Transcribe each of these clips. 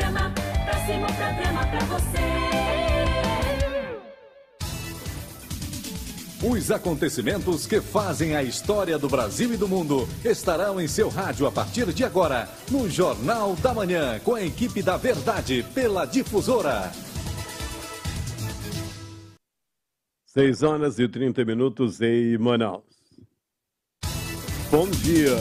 programa, próximo programa pra você. Os acontecimentos que fazem a história do Brasil e do mundo estarão em seu rádio a partir de agora, no Jornal da Manhã, com a equipe da Verdade, pela Difusora. 6 horas e 30 minutos em Manaus. Bom dia.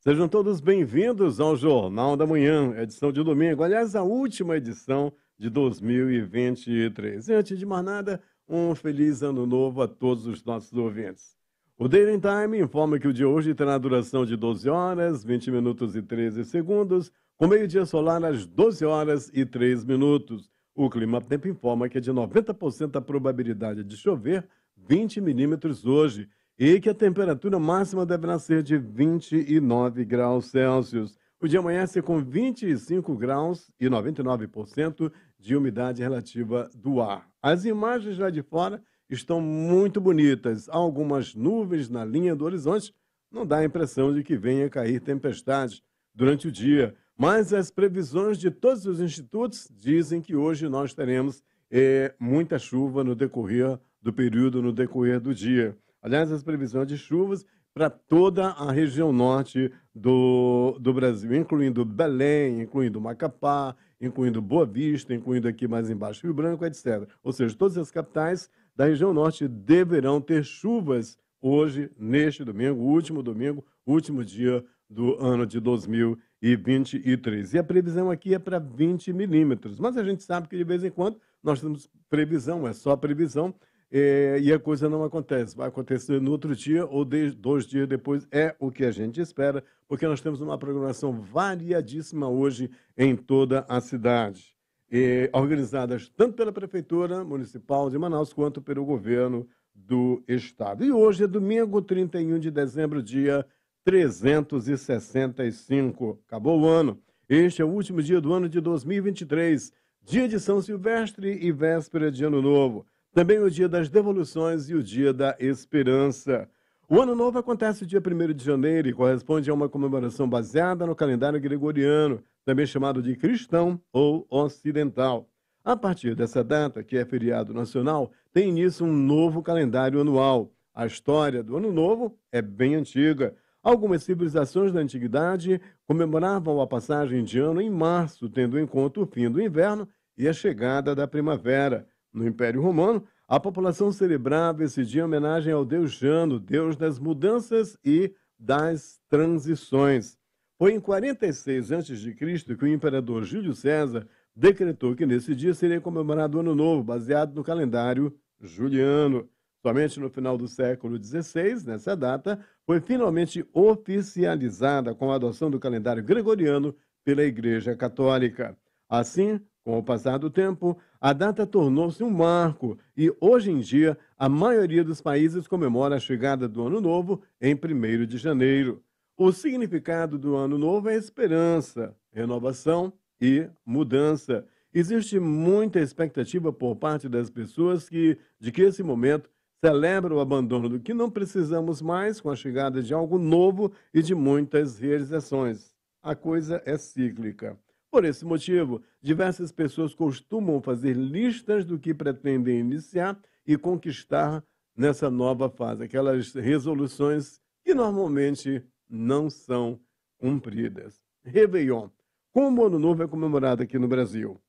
Sejam todos bem-vindos ao Jornal da Manhã, edição de domingo. Aliás, a última edição de 2023. E antes de mais nada, um feliz ano novo a todos os nossos ouvintes. O Daily Time informa que o dia hoje terá duração de 12 horas, 20 minutos e 13 segundos, com meio-dia solar às 12 horas e 3 minutos. O Clima Tempo informa que é de 90% a probabilidade de chover 20 milímetros hoje e que a temperatura máxima deverá ser de 29 graus Celsius. O dia amanhece com 25 graus e 99% de umidade relativa do ar. As imagens lá de fora estão muito bonitas. Há algumas nuvens na linha do horizonte. Não dá a impressão de que venha cair tempestade durante o dia. Mas as previsões de todos os institutos dizem que hoje nós teremos é, muita chuva no decorrer do período, no decorrer do dia. Aliás, as previsões de chuvas para toda a região norte do, do Brasil, incluindo Belém, incluindo Macapá, incluindo Boa Vista, incluindo aqui mais embaixo Rio Branco, etc. Ou seja, todas as capitais da região norte deverão ter chuvas hoje, neste domingo, último domingo, último dia do ano de 2023. E a previsão aqui é para 20 milímetros. Mas a gente sabe que de vez em quando nós temos previsão, é só previsão, é, e a coisa não acontece. Vai acontecer no outro dia ou de, dois dias depois, é o que a gente espera, porque nós temos uma programação variadíssima hoje em toda a cidade, é, organizadas tanto pela Prefeitura Municipal de Manaus quanto pelo governo do Estado. E hoje é domingo, 31 de dezembro, dia 365. Acabou o ano. Este é o último dia do ano de 2023, dia de São Silvestre e véspera de Ano Novo. Também o dia das devoluções e o dia da esperança. O Ano Novo acontece dia 1 de janeiro e corresponde a uma comemoração baseada no calendário gregoriano, também chamado de cristão ou ocidental. A partir dessa data, que é feriado nacional, tem início um novo calendário anual. A história do Ano Novo é bem antiga. Algumas civilizações da antiguidade comemoravam a passagem de ano em março, tendo em conta o fim do inverno e a chegada da primavera. No Império Romano, a população celebrava esse dia em homenagem ao deus Jano, deus das mudanças e das transições. Foi em 46 a.C. que o imperador Júlio César decretou que nesse dia seria comemorado o Ano Novo, baseado no calendário juliano. Somente no final do século XVI, nessa data, foi finalmente oficializada com a adoção do calendário gregoriano pela Igreja Católica. Assim, com o passar do tempo, a data tornou-se um marco e, hoje em dia, a maioria dos países comemora a chegada do Ano Novo em 1 de janeiro. O significado do Ano Novo é esperança, renovação e mudança. Existe muita expectativa por parte das pessoas que, de que esse momento celebra o abandono do que não precisamos mais com a chegada de algo novo e de muitas realizações. A coisa é cíclica. Por esse motivo, diversas pessoas costumam fazer listas do que pretendem iniciar e conquistar nessa nova fase, aquelas resoluções que normalmente não são cumpridas. Réveillon. Como o Ano Novo é comemorado aqui no Brasil?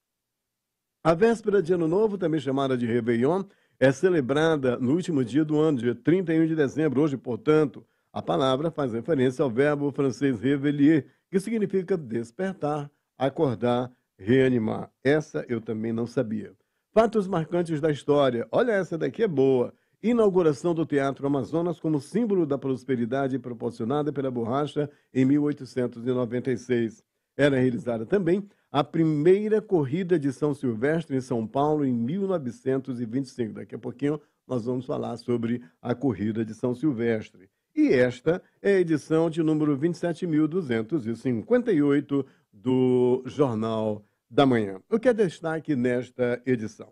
A véspera de Ano Novo, também chamada de Réveillon, é celebrada no último dia do ano, dia 31 de dezembro. Hoje, portanto, a palavra faz referência ao verbo francês réveiller, que significa despertar, acordar, reanimar. Essa eu também não sabia. Fatos marcantes da história. Olha, essa daqui é boa. Inauguração do Teatro Amazonas como símbolo da prosperidade proporcionada pela borracha em 1896. Era realizada também a primeira corrida de São Silvestre em São Paulo em 1925. Daqui a pouquinho nós vamos falar sobre a corrida de São Silvestre. E esta é a edição de número 27.258 do Jornal da Manhã. O que é destaque nesta edição?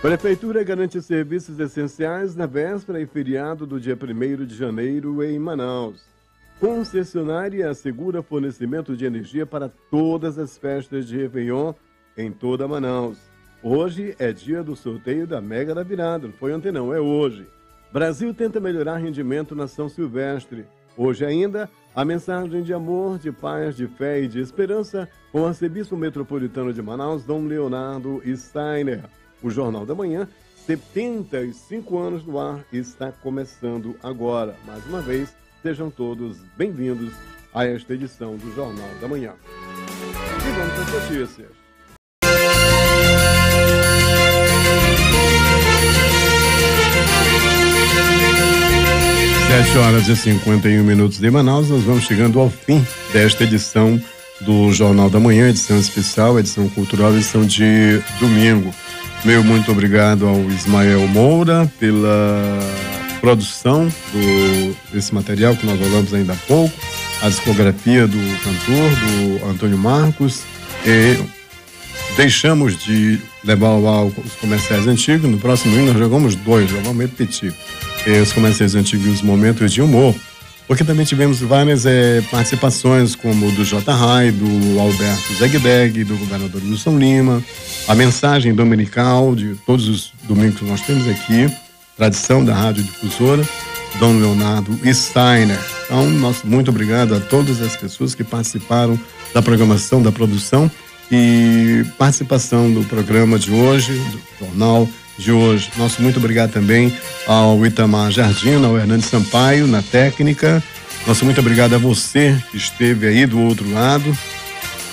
Prefeitura garante serviços essenciais na véspera e feriado do dia 1 de janeiro em Manaus. Concessionária assegura fornecimento de energia para todas as festas de Réveillon em toda Manaus. Hoje é dia do sorteio da Mega da Virada. Não foi ontem, não, é hoje. Brasil tenta melhorar rendimento na São Silvestre. Hoje ainda, a mensagem de amor, de paz, de fé e de esperança com o arcebispo metropolitano de Manaus, Dom Leonardo Steiner. O Jornal da Manhã, 75 anos no ar, está começando agora. Mais uma vez, sejam todos bem-vindos a esta edição do Jornal da Manhã. E vamos as notícias. Sete horas e 51 minutos de Manaus, nós vamos chegando ao fim desta edição do Jornal da Manhã, edição especial, edição cultural, edição de domingo. Meu muito obrigado ao Ismael Moura pela produção do, desse material que nós falamos ainda há pouco, a discografia do cantor, do Antônio Marcos. E deixamos de levar ao os comerciais antigos. No próximo ano nós jogamos dois, vamos repetir. Os comerciais antigos e os momentos de humor. Porque também tivemos várias é, participações, como do J. Rai, do Alberto Zegdeg, do governador Wilson Lima, a mensagem dominical de todos os domingos que nós temos aqui, tradição da Rádio Difusora, Dom Leonardo Steiner. Então, nosso muito obrigado a todas as pessoas que participaram da programação, da produção e participação do programa de hoje, do jornal de hoje. Nosso muito obrigado também ao Itamar Jardim, ao Hernandes Sampaio na técnica. Nosso muito obrigado a você que esteve aí do outro lado.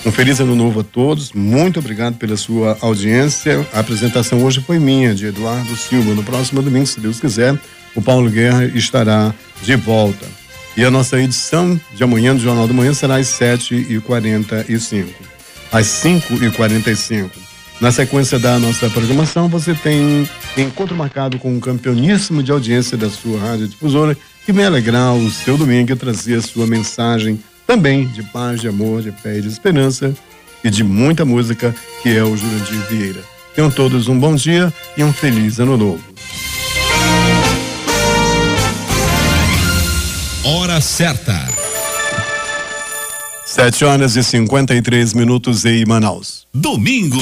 Um feliz ano novo a todos. Muito obrigado pela sua audiência. A apresentação hoje foi minha, de Eduardo Silva. No próximo domingo, se Deus quiser, o Paulo Guerra estará de volta. E a nossa edição de amanhã do Jornal do Manhã será às 7h45. Às 5h45. Na sequência da nossa programação, você tem encontro marcado com um campeoníssimo de audiência da sua rádio difusora, que vem alegrar o seu domingo e trazer a sua mensagem também de paz, de amor, de fé e de esperança e de muita música, que é o Jurandir Vieira. Tenham todos um bom dia e um feliz ano novo. Hora certa. Sete horas e 53 minutos em Manaus. Domingo